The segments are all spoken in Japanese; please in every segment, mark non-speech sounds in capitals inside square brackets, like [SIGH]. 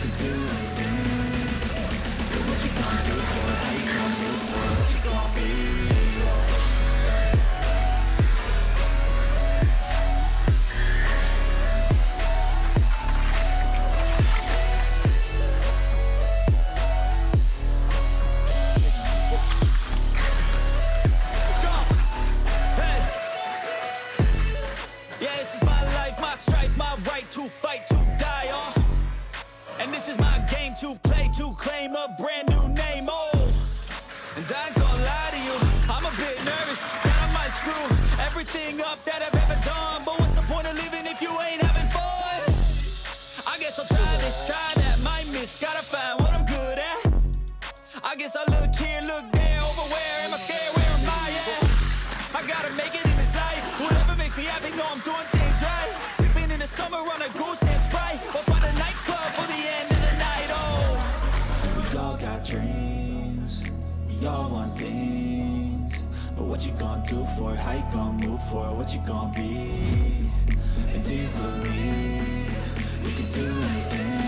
can do anything? What you gonna do for it? How you gonna move for? What you gonna be? I guess I look here, look there, over where am I scared, where am I at? I gotta make it in this life, whatever makes me happy, know I'm doing things right. Sipping in the summer on a goose and Sprite, or find a nightclub for the end of the night, oh. We all got dreams We all want things But what you gonna do for it? How you gonna move for it? What you gonna be? And do you believe you can do anything?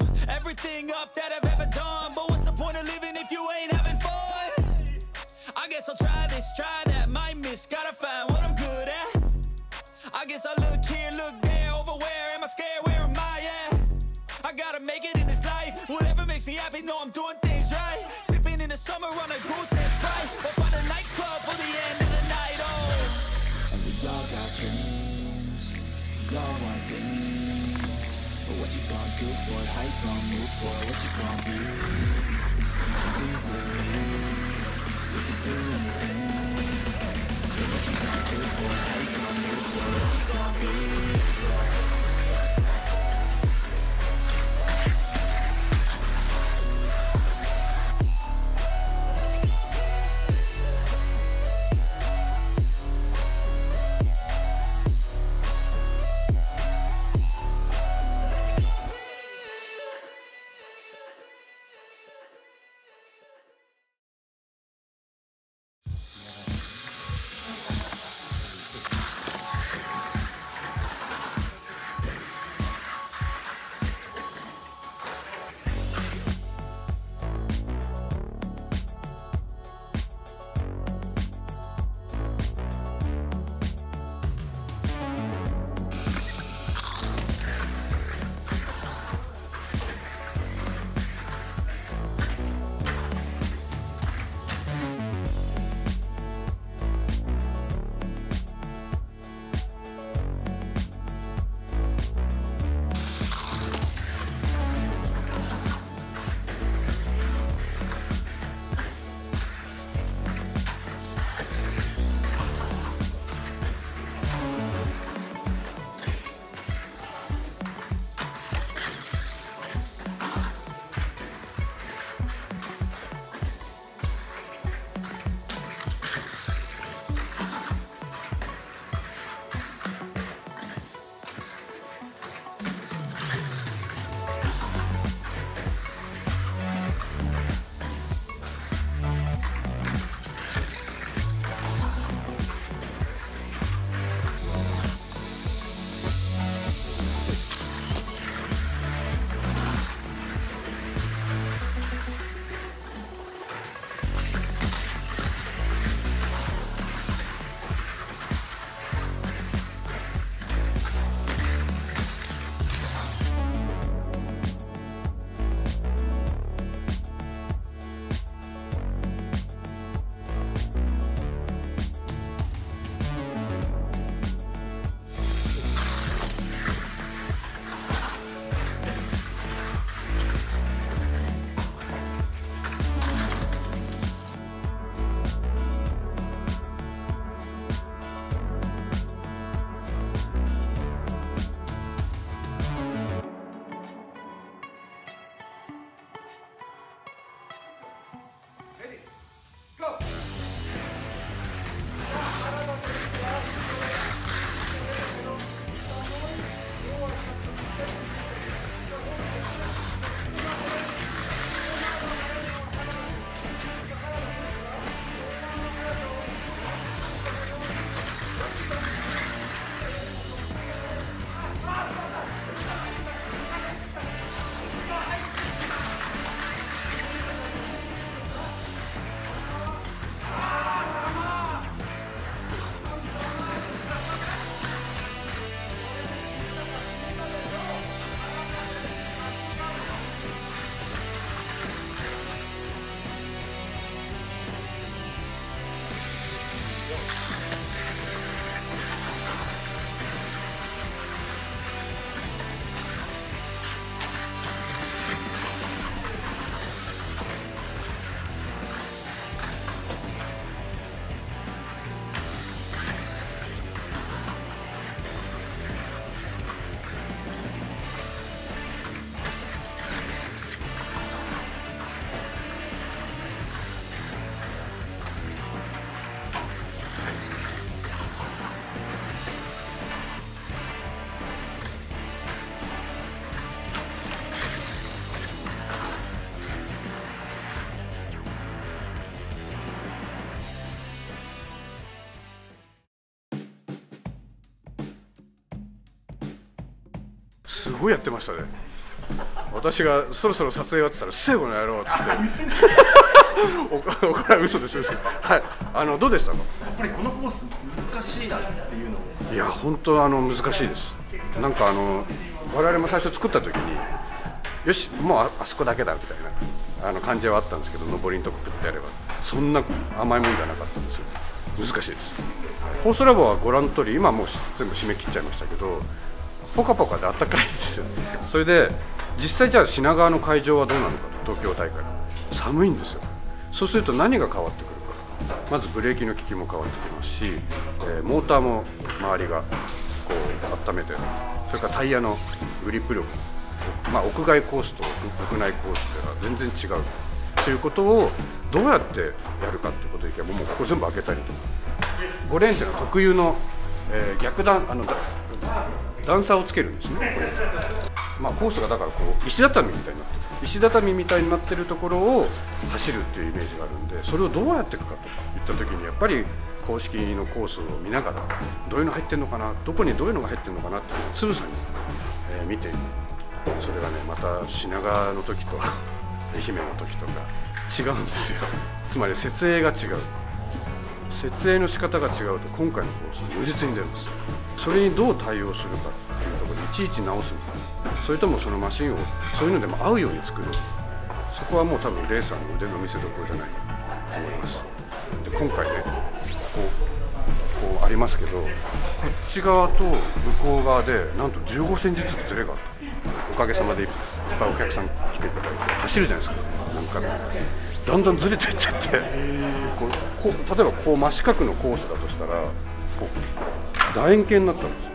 I everything up that I've ever done. But what's the point of living if you ain't having fun? I guess I'll try this, try that, might miss, gotta find what I'm good at. I guess I look here, look there, over where am I scared, where am I at? I gotta make it in this life, whatever makes me happy, know I'm doing things right. Sipping in the summer on a goose and Sprite, what you gonna do for it? How you gonna move for it? What you gonna be? Do you believe you can do anything? What you gonna do for it? How you gonna move for it? What you gonna be? すごいやってましたね。私がそろそろ撮影はってたら「せえこの野郎」っつって。おこれは嘘です嘘はいあのどうでしたかやっぱりこのコース難しいなっていうのをいや本当あの難しいですなんかあの我々も最初作った時によしもうああそこだけだみたいなあの感じはあったんですけど上りのとこプッてやればそんな甘いもんじゃなかったんですよ難しいですホースラボはご覧の通り今もう全部締め切っちゃいましたけどポカポカであったかいですよ。それで実際じゃあ品川の会場はどうなのかと。東京大会。寒いんですよ。そうすると何が変わってくるか。まずブレーキの効きも変わってきますし、えーモーターも周りがこう温めてそれからタイヤのグリップ力。まあ、屋外コースと屋内コースでは全然違う。ということをどうやってやるかということでいけばもうここ全部開けたりとか。5レーンっていうのは特有の、えー逆段あのだ段差をつけるんですねこれ、まあ、コースがだからこう石畳みたいになってる。石畳みたいになってるところを走るっていうイメージがあるんでそれをどうやっていくかといった時にやっぱり公式のコースを見ながらどういうの入ってるのかなどこにどういうのが入ってるのかなっていうのをつぶさに、えー見てそれがねまた品川の時と [LAUGHS] 愛媛の時とか違うんですよ。つまり設営が違う。設営の仕方が違うと今回のコース如実に出るんです。それにどう対応するかっていうところでいちいち直すのかそれともそのマシンをそういうのでも合うように作る。そこはもう多分レーサーの腕の見せ所じゃないと思います。で今回ねこうこうありますけどこっち側と向こう側でなんと15センチずつずれがあった。おかげさまでいっぱいお客さん来ていただいて走るじゃないですか。なんかね。だんだんずれていっちゃって。こうこう例えばこう真四角のコースだとしたらこう楕円形になったんですよ。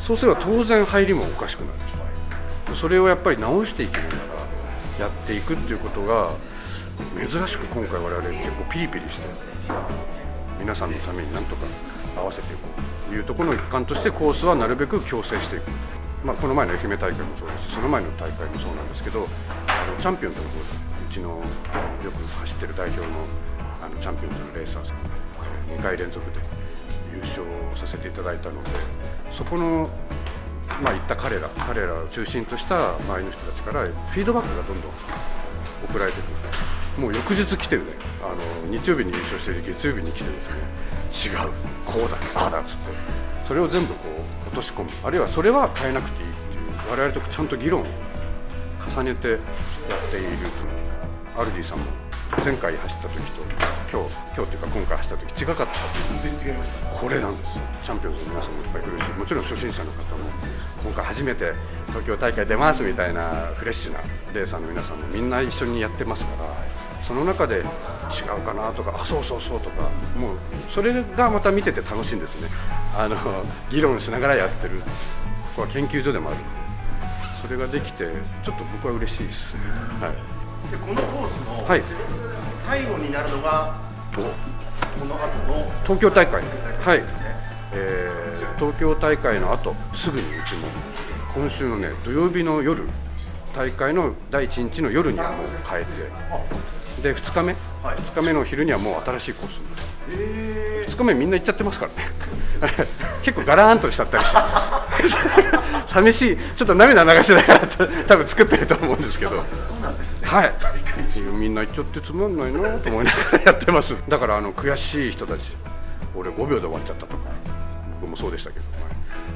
そうすれば当然入りもおかしくなる。それをやっぱり直していきながらやっていくっていうことが珍しく今回我々結構ピリピリして皆さんのためになんとか合わせていこうというところの一環としてコースはなるべく矯正していく、まあ、この前の愛媛大会もそうですしその前の大会もそうなんですけどあのチャンピオンズの方でうちのよく走ってる代表のあのチャンピオンズのレーサーさん2回連続で優勝させていただいたのでそこのまあ言った彼ら彼らを中心とした周りの人たちからフィードバックがどんどん送られてくるもう翌日来てるね。あの日曜日に優勝してる月曜日に来てですね。違うこうだ。ああだっつって。それを全部こう落とし込む。あるいはそれは変えなくていいっていう我々とちゃんと議論を重ねてやっていると。アルディさんも前回走った時と今日今日っていうか今回走った時違かった。全然違いました。これなんですよ。チャンピオンズの皆さんもいっぱい来るしもちろん初心者の方も今回初めて東京大会出ますみたいなフレッシュなレーサーの皆さんもみんな一緒にやってますからその中で違うかなとかあそうそうそうとかもうそれがまた見てて楽しいんですね。あの議論しながらやってるここは研究所でもあるんでそれができてちょっと僕は嬉しいです。ねはいでこのコースのはい。最後になるのがこの後の東京大会。はい、えー東京大会の後すぐにうちも今週のね土曜日の夜大会の第1日の夜にはもう変えて。で2日目、2日目の昼にはもう新しいコースになって2日目みんな行っちゃってますからね。[LAUGHS] 結構ガラーンとしちゃったりして。[LAUGHS] 寂しい。ちょっと涙流しながら多分作ってると思うんですけど。そうなんですね。はい、みんな行っちゃってつまんないなと思いながらやってます。だからあの悔しい人たち。俺5秒で終わっちゃったとか。僕もそうでしたけど、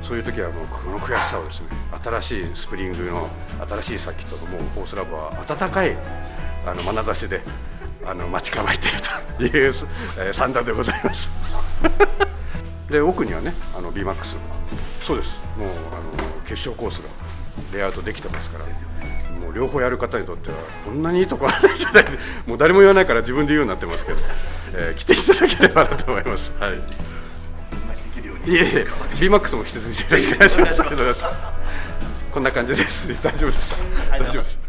そういう時はもうこの悔しさをですね新しいスプリングの新しいサーキットのもうコースラボは温かいあの眼差しであの待ち構えているという、えー、算段でございます [LAUGHS] で奥にはねあの BMAX そうですもうあの決勝コースがレイアウトできてますからもう両方やる方にとってはこんなにいいとこあるんじゃないもう誰も言わないから自分で言うようになってますけど、えー来ていただければなと思います。はいいえいえ、BMAX も引き続きよろしくお願いします。こんな感じです。大丈夫でした。大丈夫です。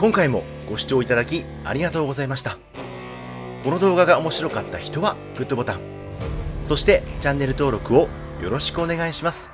今回もご視聴いただきありがとうございました。この動画が面白かった人はグッドボタン、そしてチャンネル登録をよろしくお願いします。